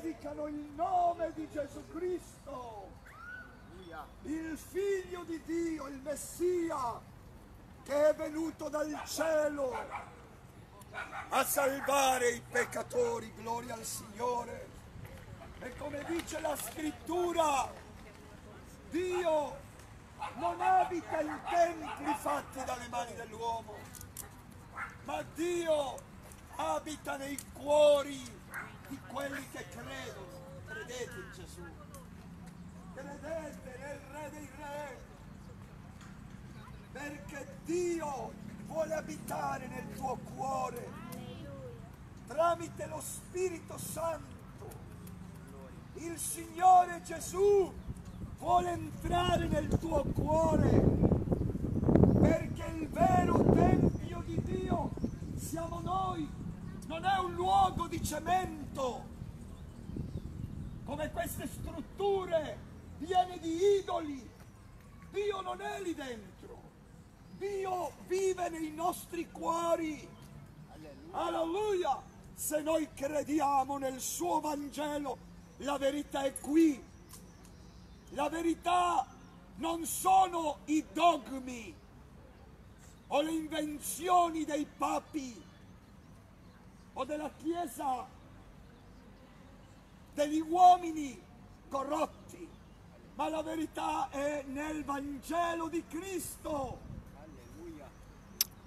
predicano il nome di Gesù Cristo, il figlio di Dio, il Messia, che è venuto dal cielo a salvare i peccatori. Gloria al Signore. E come dice la scrittura, Dio non abita in templi fatti dalle mani dell'uomo, ma Dio abita nei cuori di quelli che credono. Credete in Gesù. Credete nel Re dei Re. Perché Dio vuole abitare nel tuo cuore tramite lo Spirito Santo. Il Signore Gesù vuole entrare nel tuo cuore perché il vero Tempio di Dio siamo noi, non è un luogo di cemento come queste strutture piene di idoli. Dio non è lì dentro, Dio vive nei nostri cuori. Alleluia! Se noi crediamo nel suo Vangelo, la verità è qui. La verità non sono i dogmi o le invenzioni dei papi o della Chiesa, degli uomini corrotti, ma la verità è nel Vangelo di Cristo.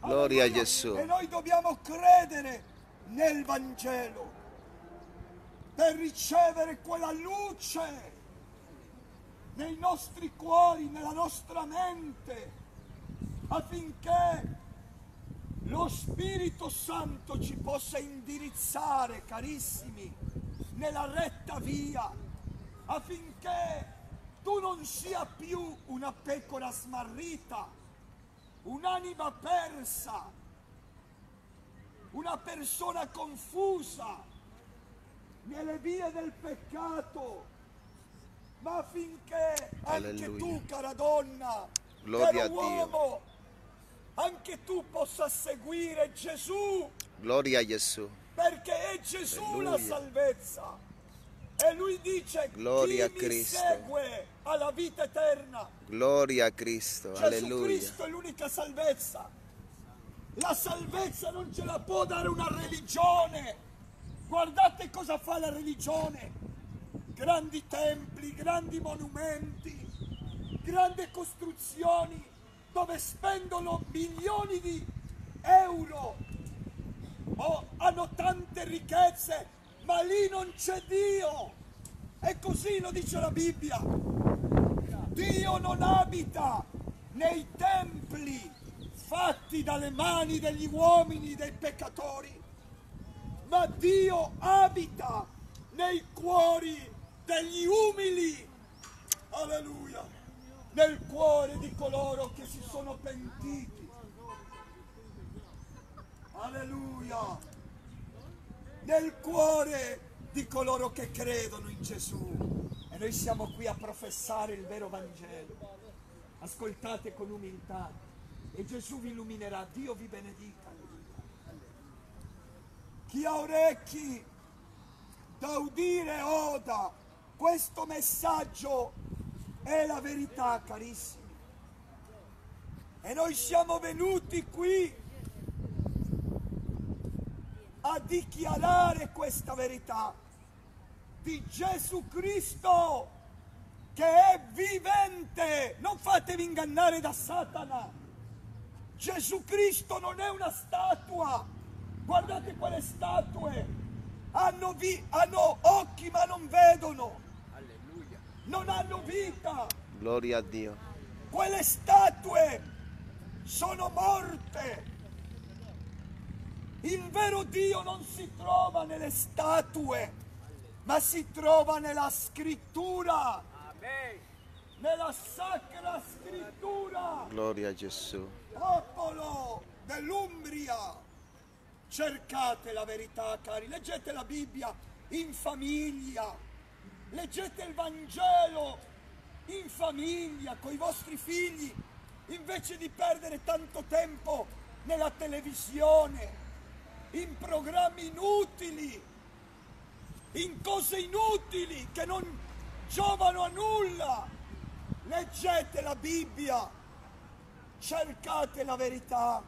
Gloria a Alleluia. Gesù. E noi dobbiamo credere nel Vangelo per ricevere quella luce nei nostri cuori, nella nostra mente, affinché lo Spirito Santo ci possa indirizzare, carissimi, nella retta via, affinché tu non sia più una pecora smarrita, un'anima persa, una persona confusa nelle vie del peccato, ma affinché anche Alleluia. tu, cara donna, Gloria caro uomo, anche tu possa seguire Gesù, Gloria a Gesù. perché è Gesù la Alleluia. salvezza. E lui dice, Gloria chi a mi Cristo. segue alla vita eterna. Gloria a Cristo. Gesù Alleluia. Cristo è l'unica salvezza. La salvezza non ce la può dare una religione. Guardate cosa fa la religione. Grandi templi, grandi monumenti, grandi costruzioni dove spendono milioni di euro o hanno tante ricchezze, ma lì non c'è Dio. E così lo dice la Bibbia. Dio non abita nei templi fatti dalle mani degli uomini, dei peccatori, ma Dio abita nei cuori degli umili. Alleluia. Nel cuore di coloro che si sono pentiti. Alleluia. Nel cuore di coloro che credono in Gesù. E noi siamo qui a professare il vero Vangelo. Ascoltate con umiltà e Gesù vi illuminerà. Dio vi benedica. Chi ha orecchi da udire oda. Questo messaggio è la verità, carissimi. E noi siamo venuti qui a dichiarare questa verità di Gesù Cristo che è vivente. Non fatevi ingannare da Satana. Gesù Cristo non è una statua. Guardate quelle statue. Hanno, vi- hanno occhi ma non vedono. Non hanno vita. Gloria a Dio. Quelle statue sono morte. Il vero Dio non si trova nelle statue, ma si trova nella scrittura, nella sacra scrittura. Gloria a Gesù. Popolo dell'Umbria, cercate la verità, cari, leggete la Bibbia in famiglia, leggete il Vangelo in famiglia, con i vostri figli, invece di perdere tanto tempo nella televisione, in programmi inutili. in cose inutili che non giovano a nulla. Leggete la Bibbia, cercate la verità,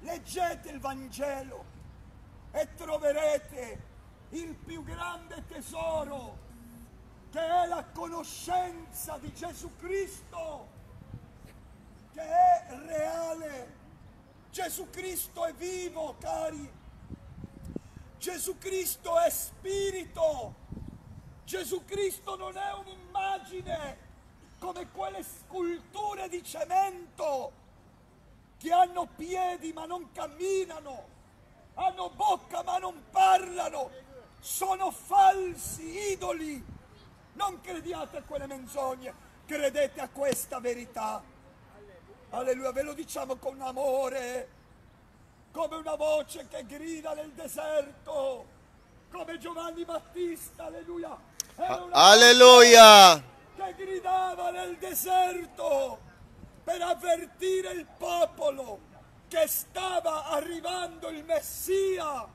leggete il Vangelo e troverete il più grande tesoro che è la conoscenza di Gesù Cristo, che è reale. Gesù Cristo è vivo, cari. Gesù Cristo è spirito. Gesù Cristo non è un'immagine come quelle sculture di cemento che hanno piedi ma non camminano, hanno bocca ma non parlano, sono falsi idoli. Non crediate a quelle menzogne, credete a questa verità. Alleluia, ve lo diciamo con amore, come una voce che grida nel deserto, come Giovanni Battista, alleluia. Alleluia. che gridava nel deserto per avvertire il popolo che stava arrivando il Messia.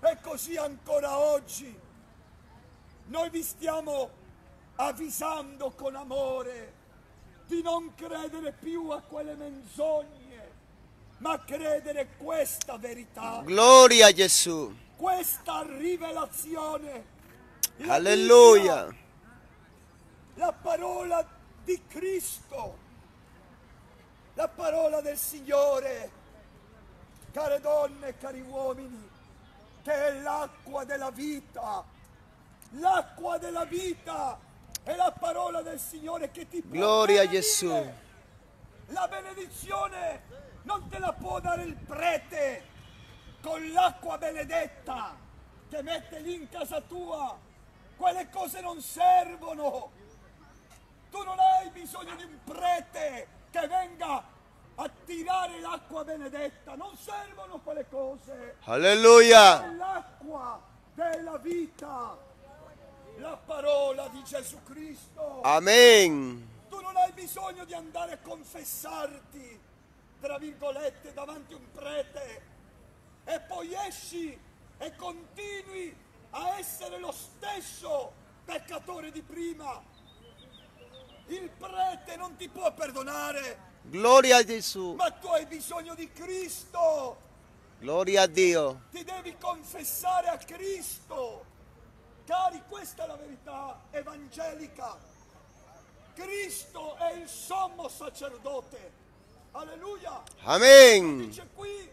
E così ancora oggi noi vi stiamo avvisando con amore di non credere più a quelle menzogne, ma credere questa verità, Gloria a Gesù. questa rivelazione. La Alleluia. La parola di Cristo, la parola del Signore, care donne, cari uomini, che è l'acqua della vita, l'acqua della vita è la parola del Signore che ti può Gloria a. Gesù. La benedizione non te la può dare il prete con l'acqua benedetta che mette lì in casa tua. Quelle cose non servono. Tu non hai bisogno di un prete che venga a tirare l'acqua benedetta. Non servono quelle cose. Alleluia. l'acqua della vita. La parola di Gesù Cristo. Amen. Tu non hai bisogno di andare a confessarti, tra virgolette, davanti a un prete e poi esci e continui a essere lo stesso peccatore di prima. Il prete non ti può perdonare, Gloria a Gesù. ma tu hai bisogno di Cristo. Gloria a Dio. Ti devi confessare a Cristo. Cari, questa è la verità evangelica. Cristo è il sommo sacerdote. Alleluia. Amen. Dice qui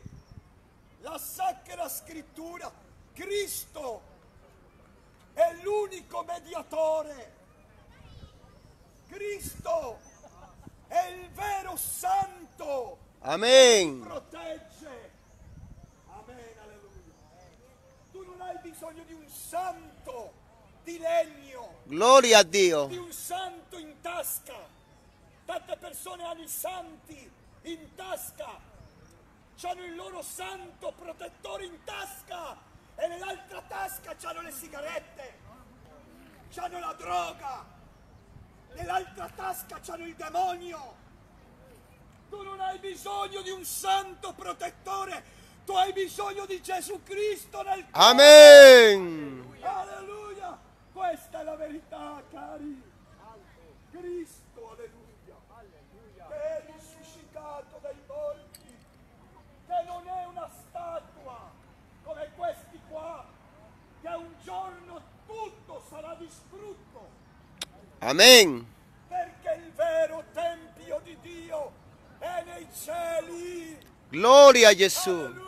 la sacra scrittura. Cristo è l'unico mediatore. Cristo è il vero santo. Amen. protegge. Amen, alleluia. Tu non hai bisogno di un santo di legno, Gloria a Dio. di un santo in tasca. Tante persone hanno i santi in tasca, hanno il loro santo protettore in tasca e nell'altra tasca hanno le sigarette, hanno la droga, nell'altra tasca hanno il demonio. Tu non hai bisogno di un santo protettore, tu hai bisogno di Gesù Cristo nel cuore. Amen. Alleluia! Questa è la verità, cari. Cristo, alleluia. Che è risuscitato dai morti, che non è una statua come questi qua, che un giorno tutto sarà distrutto, Amen. perché il vero tempio di Dio è nei cieli. Gloria a Gesù. Alleluia!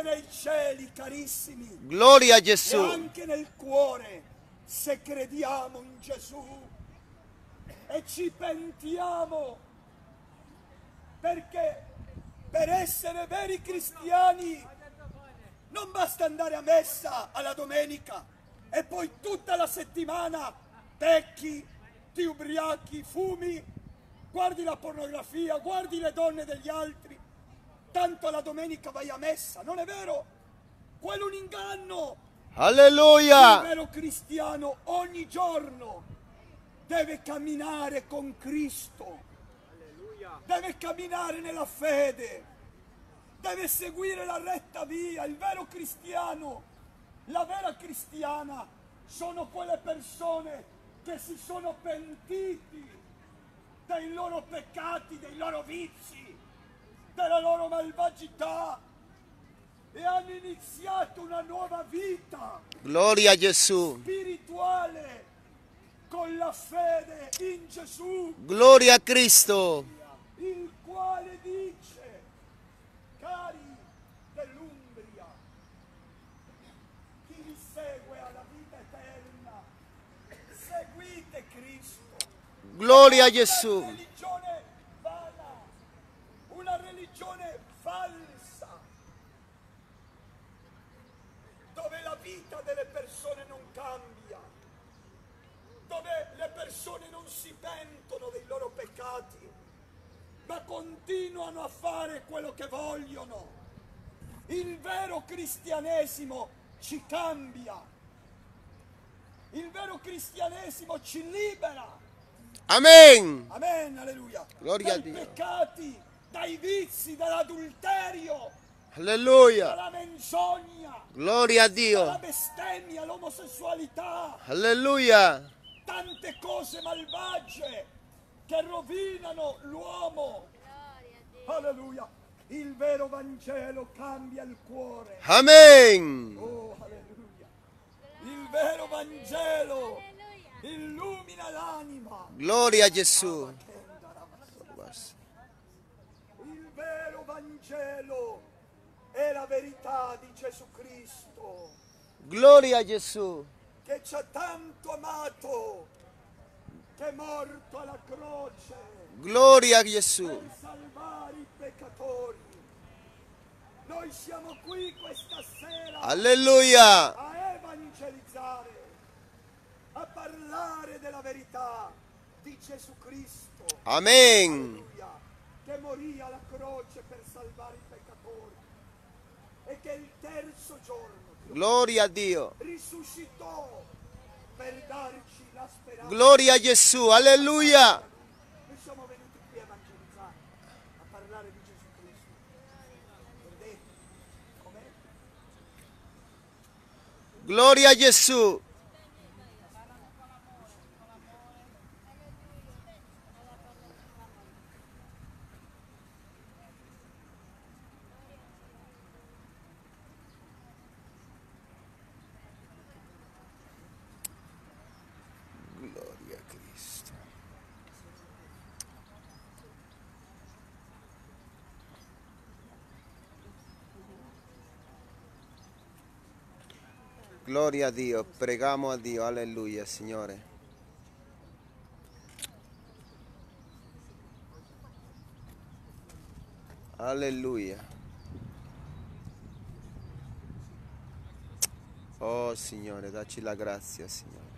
È nei cieli, carissimi, Gloria a e Gesù. anche nel cuore, se crediamo in Gesù. E ci pentiamo, perché per essere veri cristiani non basta andare a messa alla domenica e poi tutta la settimana pecchi, ti ubriachi, fumi, guardi la pornografia, guardi le donne degli altri, tanto la domenica vai a messa, non è vero? Quello è un inganno. Il Alleluia. vero cristiano ogni giorno deve camminare con Cristo, deve camminare nella fede, deve seguire la retta via. Il vero cristiano, la vera cristiana, sono quelle persone che si sono pentiti dei loro peccati, dei loro vizi, della loro malvagità e hanno iniziato una nuova vita Gloria a Gesù. spirituale con la fede in Gesù, Gloria a Cristo. il quale dice, cari dell'Umbria, chi vi segue alla vita eterna, seguite Cristo. Gloria a Gesù. religione vana, una religione falsa, dove la vita delle persone non cambia, dove le persone non si pentono dei loro peccati, ma continuano a fare quello che vogliono. Il vero cristianesimo ci cambia. Il vero cristianesimo ci libera. Amen. Amen, alleluia. Gloria a dai Dio. peccati, dai vizi, dall'adulterio, Alleluia. dalla menzogna, Gloria a dalla Dio. bestemmia, l'omosessualità, Alleluia. tante cose malvagie che rovinano l'uomo. Alleluia. Il vero Vangelo cambia il cuore. Amen. Oh, alleluia. Il vero Vangelo illumina l'anima. Gloria a Gesù. Il vero Vangelo è la verità di Gesù Cristo Gloria a Gesù. che ci ha tanto amato che è morto alla croce Gloria a Gesù. per salvare i peccatori. Noi siamo qui questa sera Alleluia. a evangelizzare, a parlare della verità di Gesù Cristo. Amen. Alleluia, che morì alla croce per salvare i peccatori e che il terzo giorno Gloria a Dio. risuscitò per darci la speranza. Gloria a Gesù. Alleluia. Gloria a Gesù. Gloria a Dio, preghiamo a Dio, alleluia, Signore. Alleluia. Oh Signore, dacci la grazia, Signore.